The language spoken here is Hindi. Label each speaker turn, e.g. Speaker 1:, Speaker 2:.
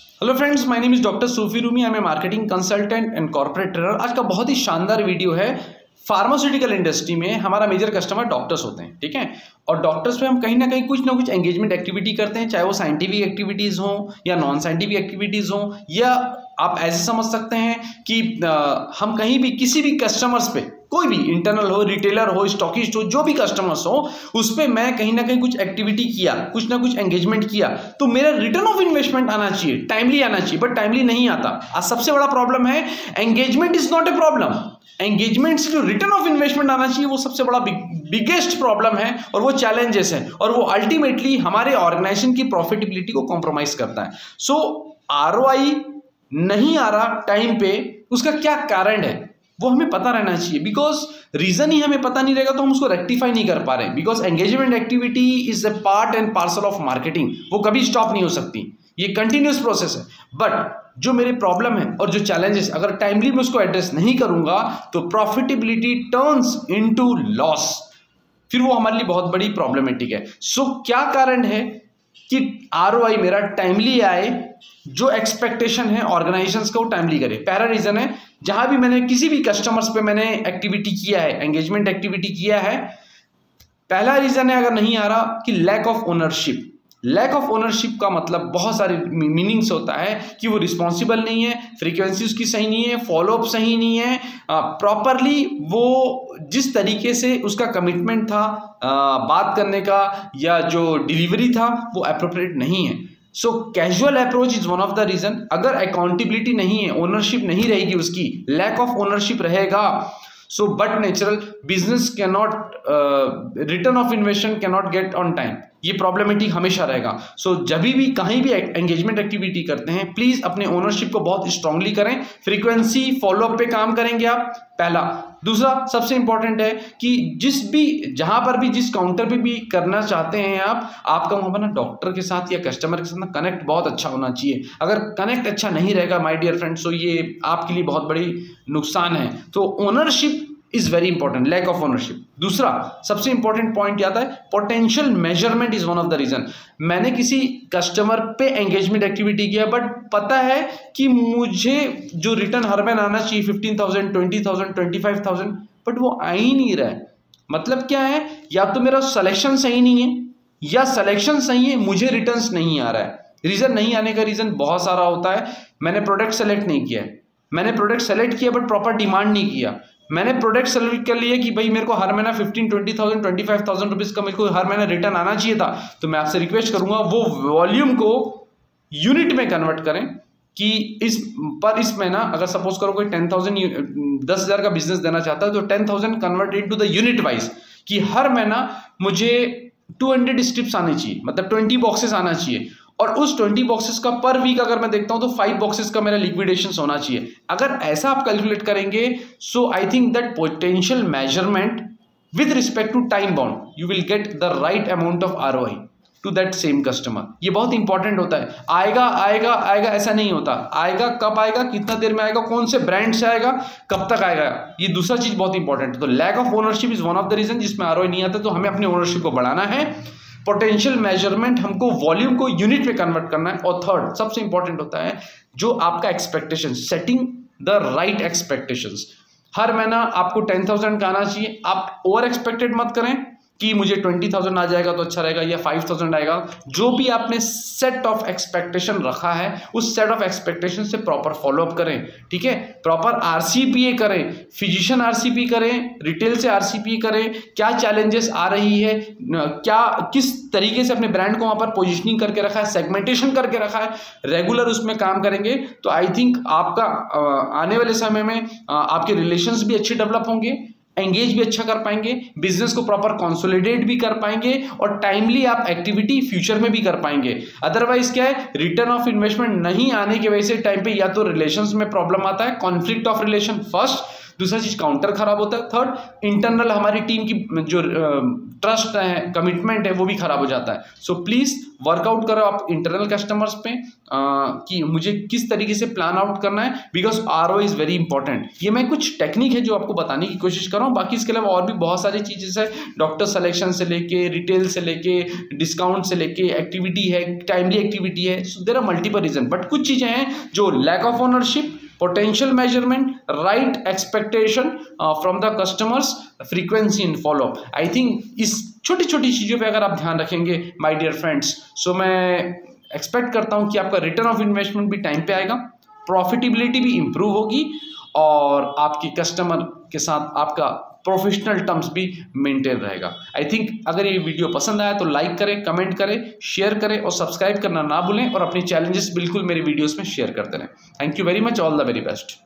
Speaker 1: Hello friends my name is doctor Sufi Rumi I am a marketing consultant and corporate trainer आज का बहुत ही शानदार वीडियो है फार्मास्यूटिकल इंडस्ट्री में हमारा मेजर कस्टमर डॉक्टर्स होते हैं ठीक है? और डॉक्टर्स पे हम कहीं ना कहीं कुछ ना कुछ एंगेजमेंट एक्टिविटी करते हैं चाहे वो साइंटिफिक एक्टिविटीज़ हो या नॉन साइंटिफिक एक्टिविटीज़ हो या आप ऐसे समझ सकते हैं कि आ, हम कहीं भी किसी भी कस्टमर्स पे कोई भी इंटरनल हो रिटेलर हो स्टॉकिस्ट हो जो भी कस्टमर्स हो उस पर मैं कहीं ना कहीं कुछ एक्टिविटी किया कुछ ना कुछ एंगेजमेंट किया तो मेरा रिटर्न ऑफ़ इन्वेस्टमेंट आना चाहिए टाइमली आना चाहिए बट टाइमली नहीं आता। आज सबसे बड़ा प्रॉब्लम है engagement is not a problem engagement से जो रिटर्न ऑफ़ इन्वेस्टमेंट आना चाहिए वो सबसे बड़ा बिगेस्ट प्रॉब्लम है और वो चैलेंजेस है और वो अल्टीमेटली हमारे ऑर्गेनाइजेशन की प्रॉफिटेबिलिटी को कॉम्प्रोमाइज करता है। सो so, आर नहीं आ रहा टाइम पे उसका क्या कारण है? वो हमें पता रहना चाहिए। बिकॉज़ रीजन ही हमें पता नहीं रहेगा तो हम उसको रेक्टिफाई नहीं कर पा रहे। Because engagement activity is a part and parcel of marketing वो कभी स्टॉप नहीं हो सकती। ये कंटिन्यूस प्रोसेस है। बट जो मेरे प्रॉब्लम है और जो चैलेंजेस अगर टाइमली मैं उसको एड्रेस नहीं करूँगा तो प्रॉफिटेबिलिटी टर्न्स इनटू लॉस फिर वो हमारे लिए बहुत बड़ी प्रॉब्लमेटिक है। सो so, क्या कारण है? कि आरओआई मेरा टाइमली आए, जो एक्सपेक्टेशन है ऑर्गेनाइजेशन का वो टाइमली करे। पहला रीजन है, जहाँ भी मैंने किसी भी कस्टमर्स पे मैंने एक्टिविटी किया है एंगेजमेंट एक्टिविटी किया है, पहला रीजन है, अगर नहीं आ रहा, कि lack of ownership lack of ownership का मतलब बहुत सारे मीनिंग्स होता है कि वो रिस्पॉन्सिबल नहीं है फ्रीक्वेंसी उसकी सही नहीं है फॉलोअप सही नहीं है। प्रॉपरली वो जिस तरीके से उसका कमिटमेंट था आ, बात करने का या जो डिलीवरी था वो अप्रोप्रिएट नहीं है। So casual approach is one of the reason अगर अकाउंटेबिलिटी नहीं है ओनरशिप नहीं रहेगी उसकी लैक ऑफ़ ओनरशिप रहेगा। So but natural business can not return of investment can not get on time ये प्रॉब्लमेटिक हमेशा रहेगा। सो so, जब भी कहीं भी एंगेजमेंट एक्टिविटी करते हैं प्लीज़ अपने ओनरशिप को बहुत स्ट्रांगली करें। फ्रीक्वेंसी फॉलोअप पे काम करेंगे आप पहला। दूसरा सबसे इंपॉर्टेंट है कि जिस भी जहाँ पर भी जिस काउंटर पे भी करना चाहते हैं आप आपका वहाँ पर ना डॉक्टर के साथ या कस्टमर के साथ ना कनेक्ट बहुत अच्छा होना चाहिए। अगर कनेक्ट अच्छा नहीं रहेगा माय डियर फ्रेंड्स तो ये आपके लिए बहुत बड़ी नुकसान है। तो ownership is very important lack of ownership दूसरा, सबसे इंपॉर्टेंट पॉइंट आता है potential measurement is one of the reason मैंने किसी कस्टमर पे एंगेजमेंट एक्टिविटी किया बट पता है कि मुझे जो रिटर्न हर महीना आना चाहिए fifteen thousand twenty thousand twenty five thousand but वो आ ही नहीं रहा है। मतलब क्या है, या तो मेरा सिलेक्शन सही नहीं है, या सिलेक्शन सही है, मुझे रिटर्न नहीं आ रहा है। रीजन नहीं आने का रीजन बहुत सारा होता है। मैंने प्रोडक्ट सेलेक्ट नहीं किया है। मैंने प्रोडक्ट सेलेक्ट किया बट प्रॉपर डिमांड नहीं किया। मैंने प्रोडक्ट सेलेक्ट कर लिया कि भाई मेरे को हर महीना fifteen twenty thousand twenty five thousand rupees का मेरे को हर महीना रिटर्न आना चाहिए था। तो मैं आपसे रिक्वेस्ट करूँगा, वो वॉल्यूम को यूनिट में कन्वर्ट करें कि इस, पर इस महीना अगर सपोज़ करो कोई टेन थाउज़ेंड दस हज़ार का बिज़नेस देना चाहता है तो ten thousand convert in to the unit wise कि हर महीना मुझे टू हंड्रेड स्ट्रिप्स आने चाहिए। मतलब ट्वेंटी बॉक्सेस आना चाहिए। और उस ट्वेंटी बॉक्सेस का पर वीक अगर मैं देखता हूँ तो फाइव बॉक्सेस का मेरा लिक्विडेशन होना चाहिए। अगर ऐसा आप कैलकुलेट करेंगे so I think that potential measurement with respect to time bound you will get the right amount of R to that same customer ये बहुत इंपॉर्टेंट होता है। आएगा आएगा आएगा, ऐसा नहीं होता। आएगा, कब आएगा, कितना देर में आएगा, कौन से ब्रांड से आएगा, कब तक आएगा। ये दूसरा चीज़ बहुत इंपॉर्टेंट है। तो lack of ownership is one of the reason जिसमें आर नहीं आता तो हमें अपने ओनरशिप को बढ़ाना है। पोटेंशियल मेज़रमेंट हमको वॉल्यूम को यूनिट में कन्वर्ट करना है। और थर्ड सबसे इंपॉर्टेंट होता है जो आपका expectation setting the right expectation हर महीना आपको टेन थाउज़ेंड का आना चाहिए। आप ओवर एक्सपेक्टेड मत करें। कि मुझे ट्वेंटी थाउज़ेंड आ जाएगा तो अच्छा रहेगा या फाइव थाउज़ेंड आएगा। जो भी आपने सेट ऑफ़ एक्सपेक्टेशन रखा है, उस सेट ऑफ़ एक्सपेक्टेशन से प्रॉपर फॉलोअप करें, ठीक है? प्रॉपर आरसीपीए करें फिजिशियन आरसीपी करें रिटेल से आरसीपी करें, क्या चैलेंजेस आ रही है क्या, किस तरीके से अपने ब्रांड को वहाँ पर पोजिशनिंग करके रखा है सेगमेंटेशन करके रखा है रेगुलर उसमें काम करेंगे। तो आई थिंक आपका आने वाले समय में आपके रिलेशन भी अच्छे डेवलप होंगे। एंगेज भी अच्छा कर पाएँगे बिज़नेस को प्रॉपर कॉन्सोलिडेट भी कर पाएँगे और टाइमली आप एक्टिविटी फ्यूचर में भी कर पाएँगे। अदरवाइज़ क्या है रिटर्न ऑफ़ इन्वेस्टमेंट नहीं आने की वजह से टाइम पे या तो रिलेशन में प्रॉब्लम आता है कॉन्फ्लिक्ट ऑफ़ रिलेशन फ़र्स्ट दूसरा चीज़ काउंटर खराब होता है। थर्ड इंटरनल हमारी टीम की जो ट्रस्ट है कमिटमेंट है वो भी खराब हो जाता है। सो प्लीज़ वर्कआउट करो आप इंटरनल कस्टमर्स पे आ, कि मुझे किस तरीके से प्लान आउट करना है because R O is very important ये मैं कुछ टेक्निक है जो आपको बताने की कोशिश कर रहा हूँ। बाकी इसके अलावा और भी बहुत सारी चीज़ें है। डॉक्टर सिलेक्शन से लेके रिटेल से लेके डिस्काउंट से लेके एक्टिविटी है टाइमली एक्टिविटी है। There are multiple reason but कुछ चीज़ें हैं जो lack of ownership potential measurement right expectation from the customers frequency in follow i think इस छोटी छोटी चीज़ों पे अगर आप ध्यान रखेंगे माय डियर फ्रेंड्स सो मैं एक्सपेक्ट करता हूँ कि आपका रिटर्न ऑफ़ इन्वेस्टमेंट भी टाइम पे आएगा प्रॉफिटेबिलिटी भी इंप्रूव होगी, और आपकी कस्टमर के साथ आपका प्रोफेशनल टर्म्स भी मेंटेन रहेगा। आई थिंक अगर ये वीडियो पसंद आया तो लाइक करें कमेंट करें शेयर करें और सब्सक्राइब करना ना भूलें और अपनी चैलेंजेस बिल्कुल मेरे वीडियोस में शेयर करते रहें। Thank you very much all the very best